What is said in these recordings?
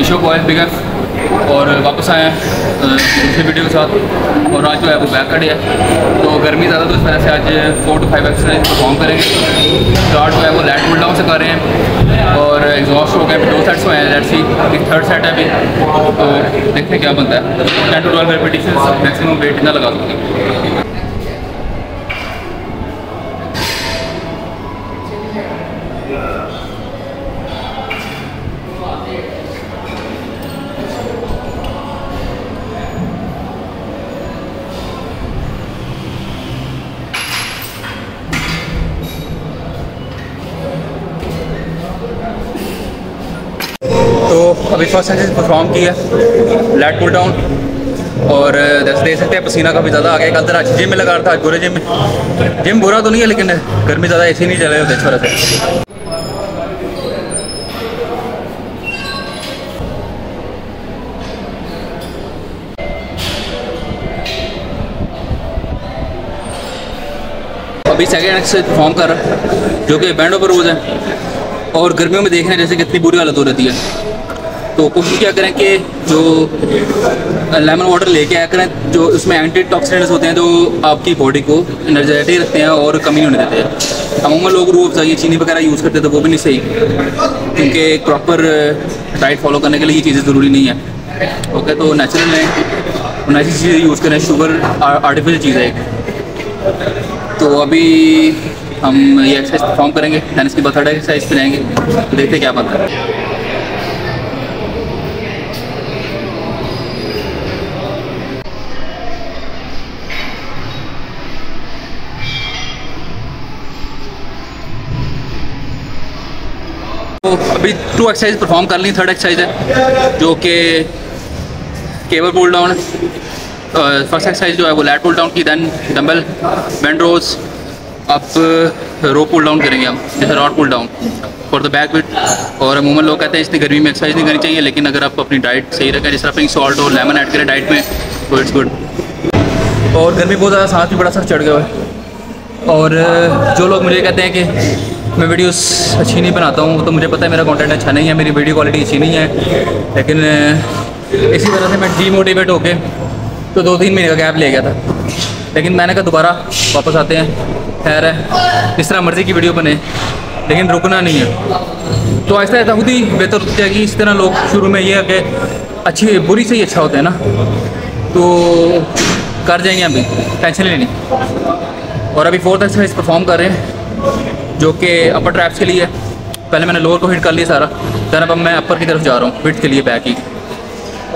इशोक oil big F और वापस आए हैं दूसरी वीडियो के साथ। और आज जो है वो बैक कट है। तो गर्मी ज़्यादा तो इस वजह से आज four to five exercise perform करेंगे। स्टार्ट जो है वो लैट पुल डाउन से कर रहे हैं और एग्जॉस्ट हो गए दो सेट्स हुए हैं लेट्स सी थर्ड सेट है अभी। तो देखते हैं क्या बनता है। Ten to twelve repetition maximum weight इतना लगा सकते हैं तो अभी फ़र्स्ट एक्सरसाइज परफॉर्म की है लैट पुल डाउन और जैसे देख सकते हैं, पसीना काफ़ी ज़्यादा आ गया। कल तरह जिम में लगा रहा था, आज बुरे जिम में। जिम बुरा तो नहीं है, लेकिन गर्मी ज़्यादा ऐसे नहीं चल रहे होते इस वजह से। अभी सेकेंड एक्सरसाइज परफॉर्म कर रहा है जो कि बैंड ओवर रोज है, और गर्मियों में देख रहे हैं जैसे कितनी बुरी हालत हो रहती है। तो कोशिश क्या करें कि जो लेमन वाटर लेके आया करें, जो उसमें एंटी टॉक्सिडेंट्स होते हैं, जो आपकी बॉडी को एनर्जेटिक रखते हैं और कमी होने देते हैं। अमूमन लोग रूह ये चीनी वगैरह यूज़ करते हैं तो वो भी नहीं सही। क्योंकि प्रॉपर डाइट फॉलो करने के लिए ये चीज़ें ज़रूरी नहीं है। ओके तो नेचुरल है। नेचुरल चीज़ें यूज़ करें शुगर आर्टिफिशियल चीज़ है तो अभी हम ये एक्सरसाइज परफॉर्म करेंगे दैन इसके बाद थर्ड एक्सरसाइज पे जाएँगे। तो देखते क्या बनता है। तो अभी टू एक्सरसाइज परफॉर्म कर ली थर्ड एक्सरसाइज है, जो कि cable pull down first exercise जो है वो लैट पुल डाउन की दैन डम्बल बैंड रोज अब रो पुल डाउन करेंगे हम, जैसे rod pull down for the back width और अमूमन लोग कहते हैं इतनी गर्मी में एक्सरसाइज नहीं करनी चाहिए, लेकिन अगर आप अपनी डाइट सही रखें, जिस तरह अपनी सॉल्ट और लेमन ऐड करें डाइट में तो इट्स गुड और गर्मी बहुत ज़्यादा सांस भी बड़ा सख्त चढ़ गया है। और, जो लोग मुझे कहते हैं कि मैं वीडियोस अच्छी नहीं बनाता हूँ तो मुझे पता है मेरा कंटेंट अच्छा नहीं है, मेरी वीडियो क्वालिटी अच्छी नहीं है। लेकिन इसी वजह से मैं डीमोटिवेट होके तो दो तीन महीने का गैप ले गया था। लेकिन मैंने कहा दोबारा वापस आते हैं। खैर है, जिस तरह मर्ज़ी की वीडियो बने, लेकिन रुकना नहीं है। तो ऐसा ऐसा खुद ही बेहतर होता है कि इस तरह लोग शुरू में ये है कि अच्छी, बुरी से ही अच्छा होता है ना। तो कर जाएँगे अभी टेंशन लेनी। और अभी फोर्थ एक्सरसाइज परफॉर्म कर रहे हैं। जो कि अपर ट्रैप्स के लिए है। पहले मैंने लोअर को हिट कर लिया सारा। दैन अब मैं अपर की तरफ़ जा रहा हूँ फिट के लिए बैक ही।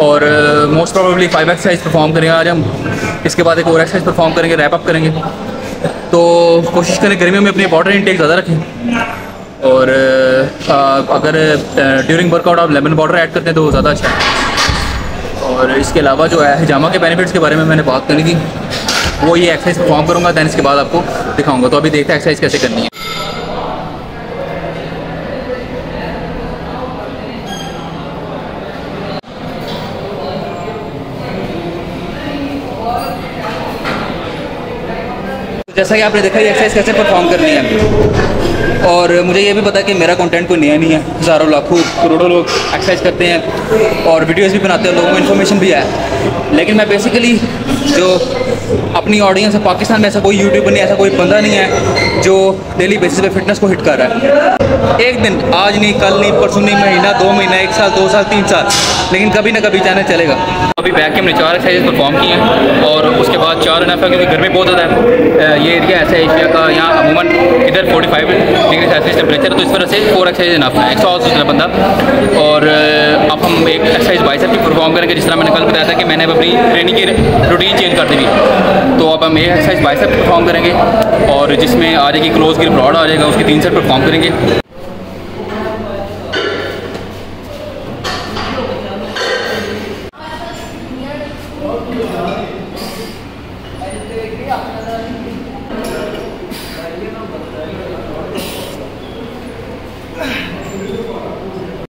और most probably five exercise perform करेंगे आज हम। इसके बाद एक और एक्सरसाइज परफॉर्म करेंगे रैप अप करेंगे। तो कोशिश करें गर्मियों में अपनी वाटर इनटेक ज़्यादा रखें। और आ, अगर ड्यूरिंग वर्कआउट आप लेमन वाटर ऐड करते हैं तो ज़्यादा अच्छा है। और इसके अलावा जो है हिजामा के बेनिफिट्स के बारे में मैंने बात करी थी। वो ये एक्सरसाइज परफॉर्म करूँगा दैन इसके बाद आपको दिखाऊँगा। तो अभी देखते हैं एक्सरसाइज कैसे करनी है। जैसा कि आपने देखा, ये एक्सरसाइज कैसे परफॉर्म करनी है? और मुझे ये भी पता है कि मेरा कंटेंट कोई नया नहीं है। हज़ारों, लाखों, करोड़ों लोग एक्सरसाइज करते हैं और वीडियोस भी बनाते हैं, लोगों को इन्फॉर्मेशन भी है। लेकिन मैं बेसिकली जो अपनी ऑडियंस है, पाकिस्तान में ऐसा कोई यूट्यूबर नहीं ऐसा कोई बंदा नहीं है जो डेली बेसिस पे फिटनेस को हिट कर रहा है। एक दिन, आज नहीं, कल नहीं, परसों नहीं, महीना, दो महीना, एक साल, दो साल, तीन साल, लेकिन कभी ना कभी चैनल चलेगा। अभी बैक के हमने चार एक्सरसाइज परफॉर्म की हैं और उसके बाद चार एन है क्योंकि गर्मी बहुत ज़्यादा है ये एरिया ऐसा है एशिया का, यहाँ अमूमन इधर 45 डिग्री सेल्सियस टेम्परेचर है तो इस वजह से फोर एक्सरसाइज इनफ है एक्स्ट्रा सोच रहा बंदा। और अब हम एक एक्सरसाइज बाइसेप की परफॉर्म करेंगे, जिस तरह मैंने कल बताया था कि मैंने अपनी ट्रेनिंग की रूटीन चेंज कर दी थी। तो अब हम एक एक्सरसाइज बाइसेप परफॉर्म करेंगे और जिसमें आ जाएगी क्लोज गिर ब्रॉड आ जाएगा, उसके तीन सेट परफॉर्म करेंगे।